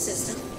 system.